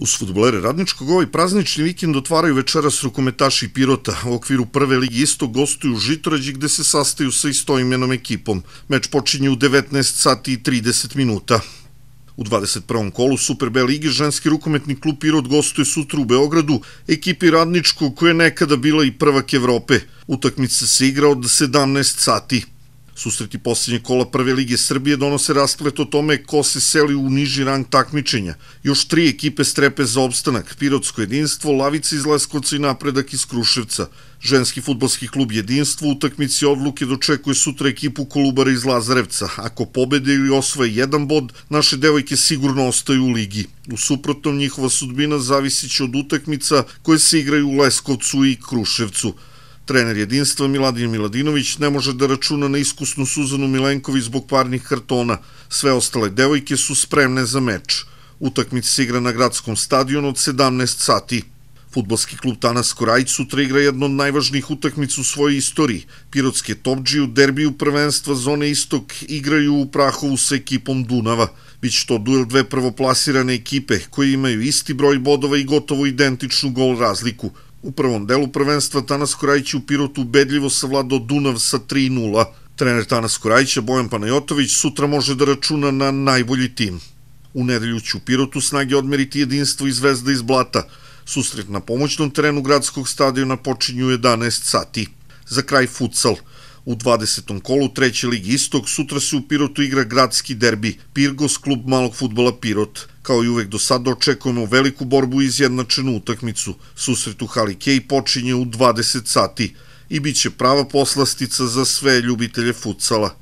Uz futbolere Radničkog ovaj praznični vikend otvaraju večeras rukometaši Pirota. U okviru prve ligi isto gostuju Žitorađi gde se sastaju sa istoimenom ekipom. Meč počinje u 19 sati i 30 minuta. U 21. kolu Super B ligi ženski rukometni klub Pirot gostuje sutra u Beogradu, ekipi Radničkog koja je nekada bila i prvak Evrope. Utakmica se igra od 17 sati. Susreti posljednje kola Prve lige Srbije donose rasplet o tome ko se seli u niži rang takmičenja. Još tri ekipe strepe za opstanak, Pirotsko jedinstvo, Lavica iz Leskovca i napredak iz Kruševca. Ženski futbolski klub Jedinstvo u utakmici odluke dočekuje sutra ekipu Kolubara iz Lazarevca. Ako pobede ili osvoje jedan bod, naše devojke sigurno ostaju u ligi. U suprotnom njihova sudbina zavisiće će od utakmica koje se igraju u Leskovcu i Kruševcu. Trener jedinstva Miladin Miladinović ne može da računa na iskusnu Suzanu Milenković zbog parnih kartona. Sve ostale devojke su spremne za meč. Utakmica se igra na gradskom stadionu od 17 sati. Futbolski klub Tanas Korajć sutra igra jednu od najvažnijih utakmica u svojoj istoriji. Pirotske topđi u derbiju prvenstva zone Istok igraju u Prahovu sa ekipom Dunava. Biće to duel dve prvoplasirane ekipe koji imaju isti broj bodova i gotovo identičnu gol razliku. U prvom delu prvenstva Tanas Korajić u Pirotu ubedljivo savladao Dunav sa 3-0. Trener Tanas Korajića, Bojan Panajotović, sutra može da računa na najbolji tim. U nedelju će u Pirotu snage odmeriti jedinstvo i zvezda iz Blata. Susret na pomoćnom terenu gradskog stadiona počinju 11 sati. Za kraj futsal – U 20. kolu treće ligi Istog sutra se u Pirotu igra gradski derbi Pirgos klub malog futbola Pirot. Kao i uvek do sada očekujemo veliku borbu i izjednačenu utakmicu. Susret u Hali Kej počinje u 20 sati i bit će prava poslastica za sve ljubitelje futsala.